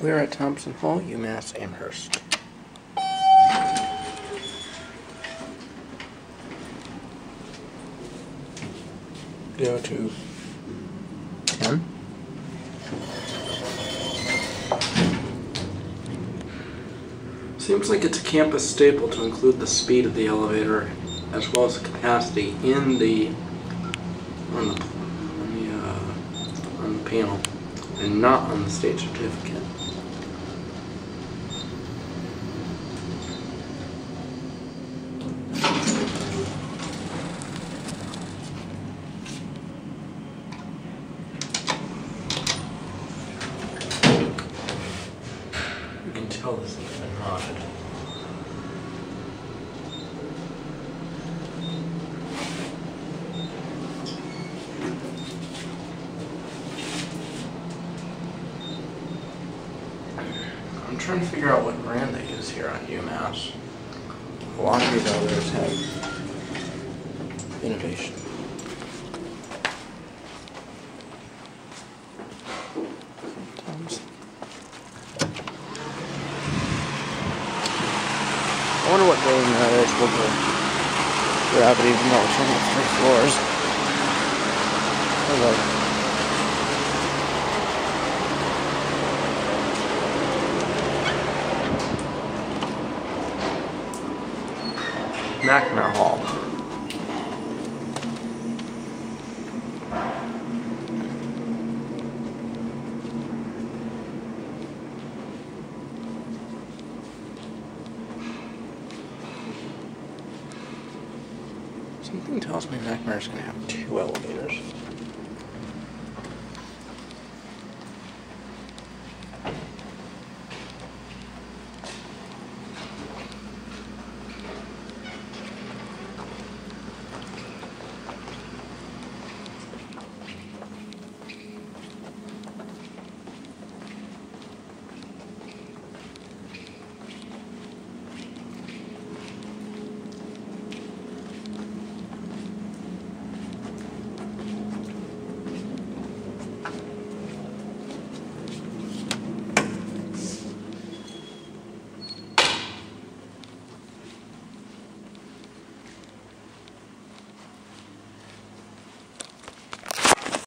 We're at Thompson Hall, UMass Amherst. Go to 10. Seems like it's a campus staple to include the speed of the elevator as well as the capacity in the on the on the, uh, on the panel and not on the state certificate. Tell this has been. I'm trying to figure out what brand they use here on UMass. A lot of have innovation. Wonder what building that is. Grab it even though it's only three floors. Hello. McNamara Hall. Something tells me McNamara's gonna have two elevators.